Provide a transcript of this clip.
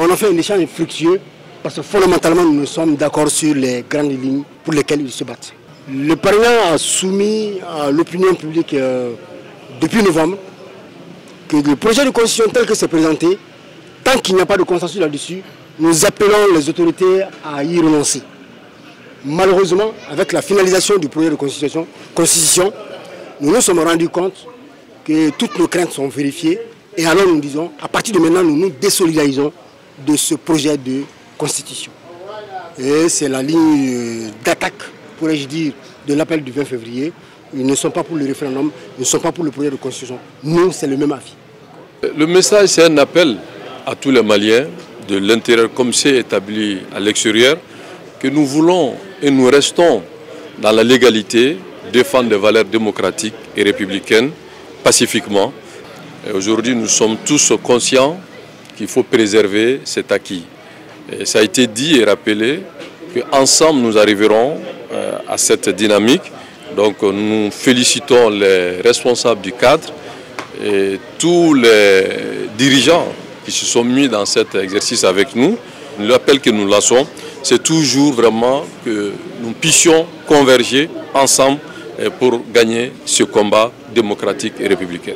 On a fait un échange fructueux parce que fondamentalement nous sommes d'accord sur les grandes lignes pour lesquelles ils se battent. Le Parlement a soumis à l'opinion publique euh, depuis novembre que le projet de constitution tel que c'est présenté, tant qu'il n'y a pas de consensus là-dessus, nous appelons les autorités à y renoncer. Malheureusement, avec la finalisation du projet de constitution, constitution nous nous sommes rendus compte que toutes nos craintes sont vérifiées et alors nous disons, à partir de maintenant, nous nous désolidarisons de ce projet de constitution. Et c'est la ligne d'attaque, pourrais-je dire, de l'appel du 20 février. Ils ne sont pas pour le référendum, ils ne sont pas pour le projet de constitution. Nous, c'est le même avis. Le message, c'est un appel à tous les Maliens de l'intérieur comme c'est établi à l'extérieur, que nous voulons et nous restons dans la légalité, défendre des valeurs démocratiques et républicaines pacifiquement. Aujourd'hui, nous sommes tous conscients qu'il faut préserver cet acquis. Et ça a été dit et rappelé qu'ensemble, nous arriverons à cette dynamique. Donc, nous félicitons les responsables du cadre et tous les dirigeants qui se sont mis dans cet exercice avec nous. L'appel que nous lançons, c'est toujours vraiment que nous puissions converger ensemble pour gagner ce combat démocratique et républicain.